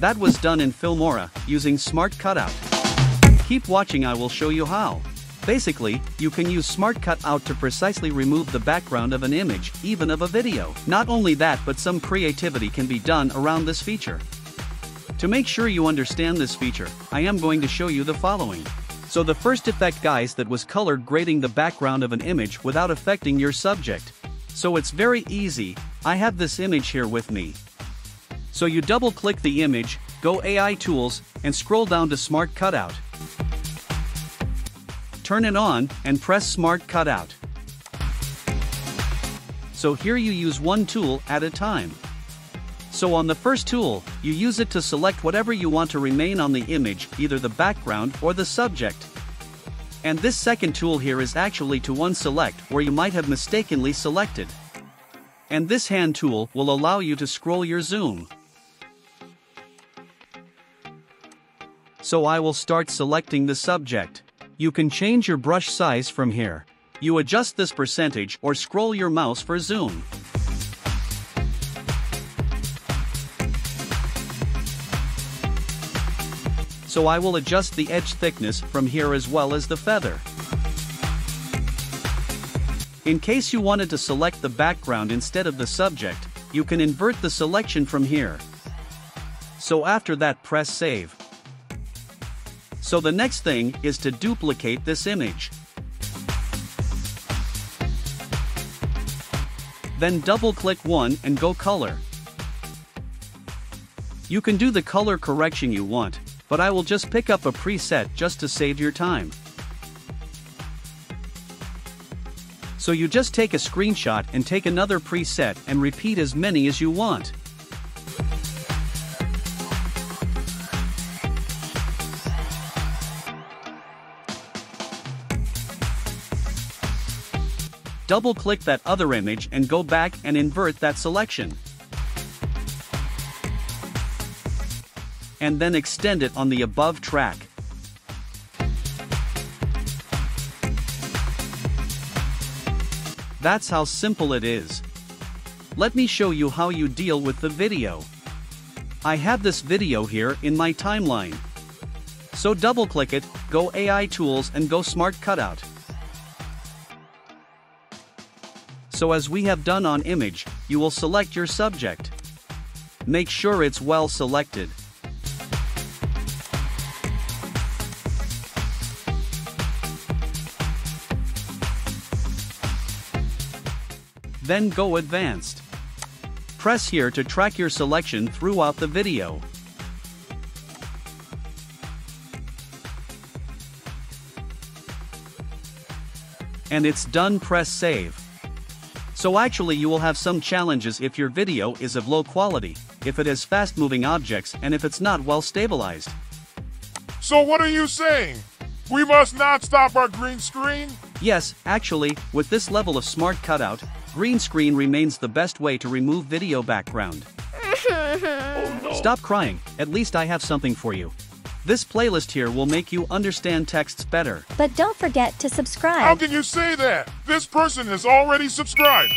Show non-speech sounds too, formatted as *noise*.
That was done in Filmora, using Smart Cutout. Keep watching I will show you how. Basically, you can use Smart Cutout to precisely remove the background of an image, even of a video. Not only that but some creativity can be done around this feature. To make sure you understand this feature, I am going to show you the following. So the first effect guys that was colored grading the background of an image without affecting your subject. So it's very easy, I have this image here with me, so you double click the image, go AI Tools, and scroll down to Smart Cutout. Turn it on, and press Smart Cutout. So here you use one tool at a time. So on the first tool, you use it to select whatever you want to remain on the image, either the background or the subject. And this second tool here is actually to unselect where you might have mistakenly selected. And this hand tool will allow you to scroll your zoom. so I will start selecting the subject. You can change your brush size from here. You adjust this percentage or scroll your mouse for zoom. So I will adjust the edge thickness from here as well as the feather. In case you wanted to select the background instead of the subject, you can invert the selection from here. So after that press save. So the next thing is to duplicate this image. Then double click one and go color. You can do the color correction you want, but I will just pick up a preset just to save your time. So you just take a screenshot and take another preset and repeat as many as you want. double-click that other image and go back and invert that selection. And then extend it on the above track. That's how simple it is. Let me show you how you deal with the video. I have this video here in my timeline. So double click it, go AI Tools and go Smart Cutout. So as we have done on image, you will select your subject. Make sure it's well selected. Then go advanced. Press here to track your selection throughout the video. And it's done press save. So actually you will have some challenges if your video is of low quality, if it has fast moving objects and if it's not well stabilized. So what are you saying? We must not stop our green screen? Yes, actually, with this level of smart cutout, green screen remains the best way to remove video background. oh, *laughs* no. Stop crying, at least I have something for you. This playlist here will make you understand texts better. But don't forget to subscribe. How can you say that? This person has already subscribed.